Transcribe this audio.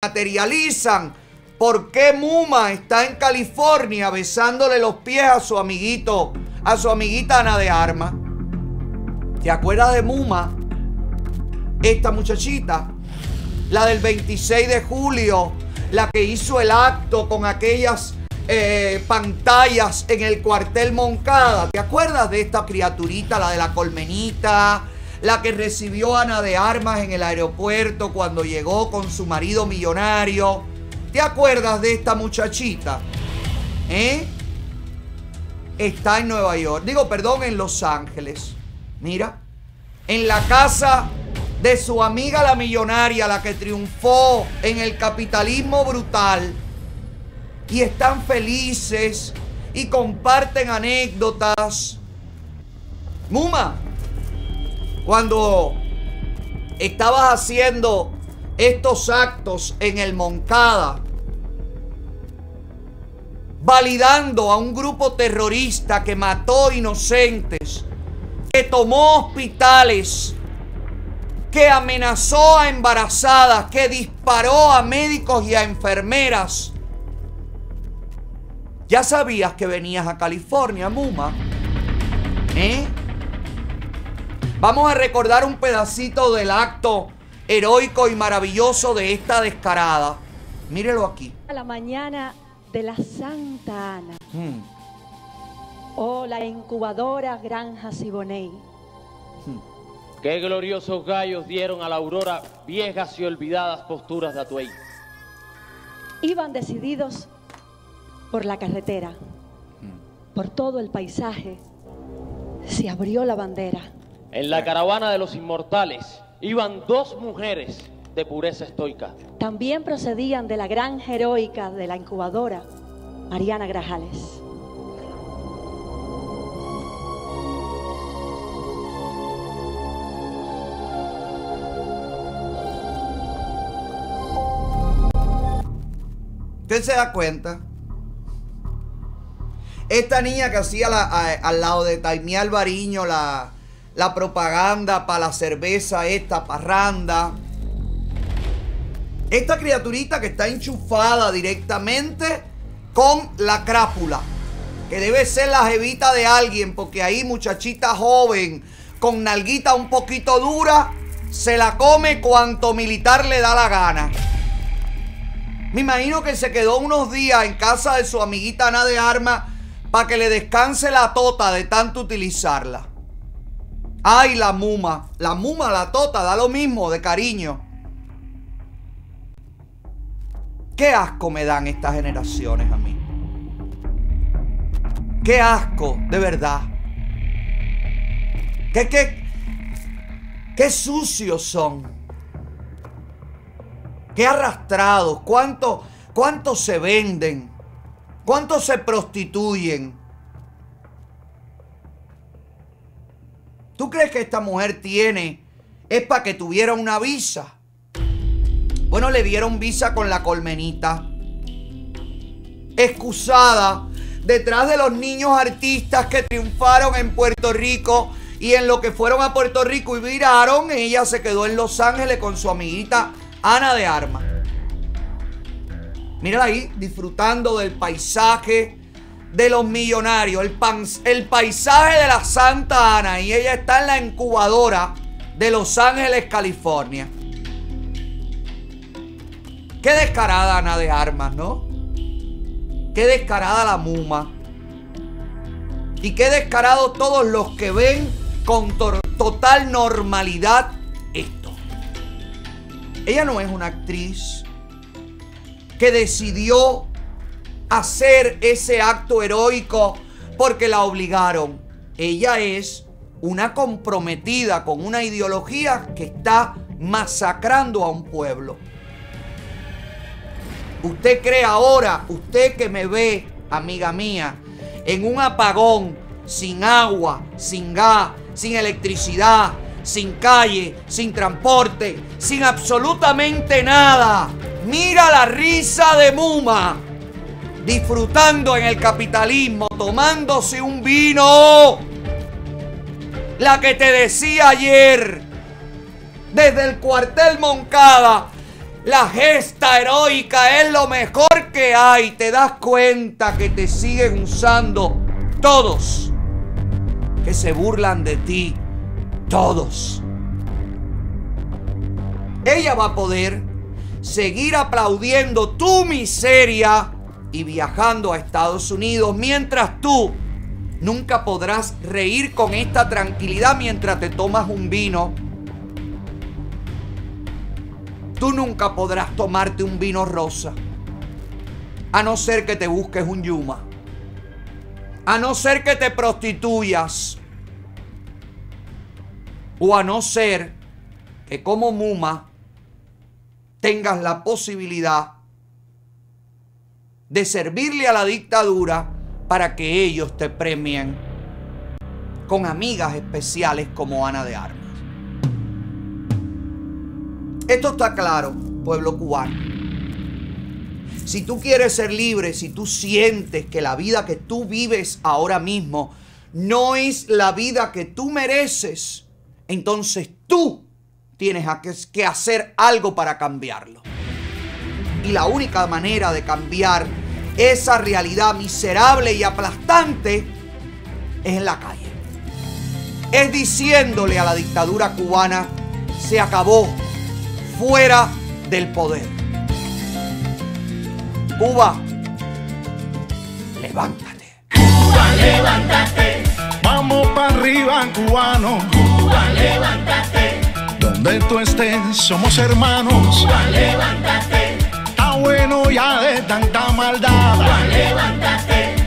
materializan por qué Muma está en California besándole los pies a su amiguito, a su amiguita Ana de Armas. ¿Te acuerdas de Muma? Esta muchachita, la del 26 de julio, la que hizo el acto con aquellas eh, pantallas en el cuartel Moncada. ¿Te acuerdas de esta criaturita, la de la colmenita? La que recibió Ana de Armas en el aeropuerto cuando llegó con su marido millonario. ¿Te acuerdas de esta muchachita? ¿Eh? Está en Nueva York. Digo, perdón, en Los Ángeles. Mira. En la casa de su amiga la millonaria, la que triunfó en el capitalismo brutal. Y están felices y comparten anécdotas. Muma, cuando estabas haciendo estos actos en el Moncada, validando a un grupo terrorista que mató inocentes, que tomó hospitales, que amenazó a embarazadas, que disparó a médicos y a enfermeras. Ya sabías que venías a California, Muma. ¿Eh? Vamos a recordar un pedacito del acto heroico y maravilloso de esta descarada. Mírelo aquí. A la mañana de la Santa Ana. Hmm. O la incubadora Granja Siboney. Hmm. Qué gloriosos gallos dieron a la aurora viejas y olvidadas posturas de Atuey. Iban decididos por la carretera, hmm. por todo el paisaje. Se abrió la bandera. En la caravana de los inmortales iban dos mujeres de pureza estoica. También procedían de la gran heroica de la incubadora, Mariana Grajales. ¿Usted se da cuenta? Esta niña que hacía al lado de Taimí Alvariño la, la propaganda para la cerveza, esta parranda. Esta criaturita que está enchufada directamente con la crápula. Que debe ser la jevita de alguien, porque ahí muchachita joven, con nalguita un poquito dura, se la come cuanto militar le da la gana. Me imagino que se quedó unos días en casa de su amiguita Ana de Armas para que le descanse la tota de tanto utilizarla. Ay, la muma. La muma, la tota, da lo mismo de cariño. Qué asco me dan estas generaciones a mí. Qué asco, de verdad. Qué, qué, qué sucios son. Qué arrastrados. ¿Cuánto, cuánto se venden? ¿Cuánto se prostituyen? ¿Tú crees que esta mujer tiene es para que tuviera una visa? Bueno, le dieron visa con la colmenita. Excusada detrás de los niños artistas que triunfaron en Puerto Rico y en lo que fueron a Puerto Rico y viraron, ella se quedó en Los Ángeles con su amiguita Ana de Armas. Mírala ahí, disfrutando del paisaje, de los millonarios, el, el paisaje de la Santa Ana y ella está en la incubadora de Los Ángeles, California. Qué descarada Ana de Armas, ¿no? Qué descarada la Muma. Y qué descarado todos los que ven con total normalidad esto. Ella no es una actriz que decidió hacer ese acto heroico porque la obligaron. Ella es una comprometida con una ideología que está masacrando a un pueblo. Usted cree ahora, usted que me ve, amiga mía, en un apagón, sin agua, sin gas, sin electricidad, sin calle, sin transporte, sin absolutamente nada. Mira la risa de Muma disfrutando en el capitalismo, tomándose un vino. La que te decía ayer, desde el cuartel Moncada, la gesta heroica es lo mejor que hay. Te das cuenta que te siguen usando todos. Que se burlan de ti. Todos. Ella va a poder seguir aplaudiendo tu miseria y viajando a Estados Unidos mientras tú nunca podrás reír con esta tranquilidad mientras te tomas un vino Tú nunca podrás tomarte un vino rosa. A no ser que te busques un yuma. A no ser que te prostituyas. O a no ser que como Muma tengas la posibilidad de servirle a la dictadura para que ellos te premien con amigas especiales como Ana de Armas. Esto está claro, pueblo cubano. Si tú quieres ser libre, si tú sientes que la vida que tú vives ahora mismo no es la vida que tú mereces, entonces tú tienes que hacer algo para cambiarlo. Y la única manera de cambiar esa realidad miserable y aplastante es en la calle. Es diciéndole a la dictadura cubana, se acabó, fuera del poder. Cuba, levántate. Cuba, levántate. Vamos para arriba, cubano. Cuba, levántate. Donde tú estés, somos hermanos. Cuba, levántate. Bueno ya de tanta maldad. Levántate